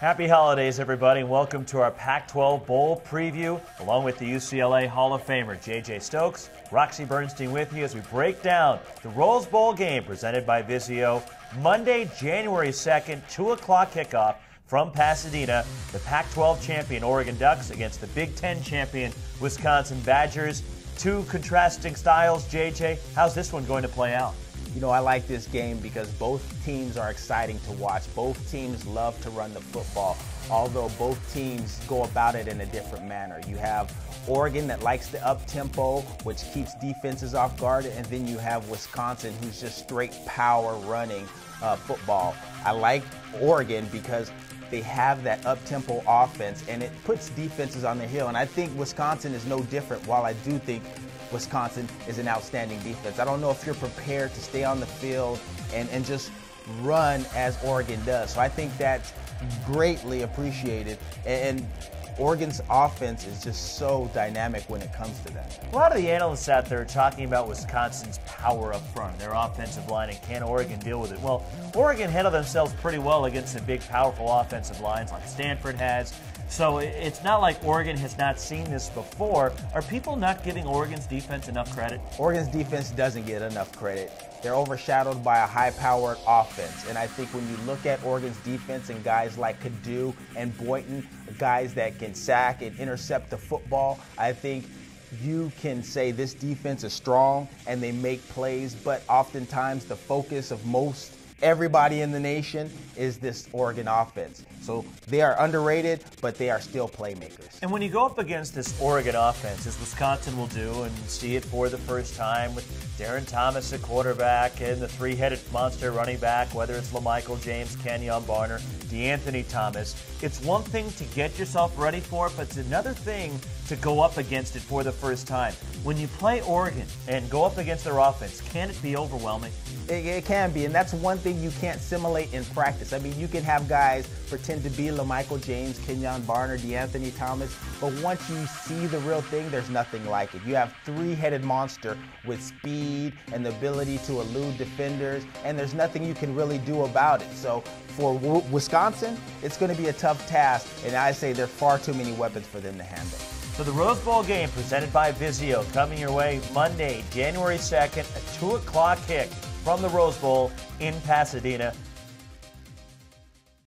Happy holidays, everybody, and welcome to our Pac 12 Bowl preview, along with the UCLA Hall of Famer JJ Stokes, Roxy Bernstein with you as we break down the Rose Bowl game presented by Vizio. Monday, January 2nd, 2 o'clock kickoff from Pasadena. The Pac 12 champion Oregon Ducks against the Big Ten champion Wisconsin Badgers. Two contrasting styles, JJ. How's this one going to play out? You know, I like this game because both teams are exciting to watch. Both teams love to run the football, although both teams go about it in a different manner. You have Oregon that likes the up tempo, which keeps defenses off guard, and then you have Wisconsin who's just straight power running uh, football. I like Oregon because they have that up tempo offense and it puts defenses on the hill. And I think Wisconsin is no different, while I do think Wisconsin is an outstanding defense. I don't know if you're prepared to stay on the field and, and just run as Oregon does. So I think that's greatly appreciated. And Oregon's offense is just so dynamic when it comes to that. A lot of the analysts out there are talking about Wisconsin's power up front, their offensive line, and can Oregon deal with it? Well, Oregon handled themselves pretty well against the big, powerful offensive lines like Stanford has. So it's not like Oregon has not seen this before. Are people not giving Oregon's defense enough credit? Oregon's defense doesn't get enough credit. They're overshadowed by a high-powered offense. And I think when you look at Oregon's defense and guys like Kadu and Boynton, guys that can sack and intercept the football, I think you can say this defense is strong and they make plays, but oftentimes the focus of most everybody in the nation is this Oregon offense. So they are underrated, but they are still playmakers. And when you go up against this Oregon offense, as Wisconsin will do and see it for the first time with Darron Thomas at quarterback and the three-headed monster running back, whether it's LaMichael James, Kenjon Barner, DeAnthony Thomas, it's one thing to get yourself ready for it, but it's another thing to go up against it for the first time. When you play Oregon and go up against their offense, can it be overwhelming? It, it can be, and that's one thing you can't simulate in practice. I mean, you can have guys pretend to be LaMichael James, Kenjon Barner, DeAnthony Thomas, but once you see the real thing, there's nothing like it. You have three-headed monster with speed and the ability to elude defenders, and there's nothing you can really do about it. So for Wisconsin, it's going to be a tough task, and I say there are far too many weapons for them to handle. So the Rose Bowl game presented by Vizio coming your way Monday, January 2nd, a 2 o'clock kick from the Rose Bowl in Pasadena.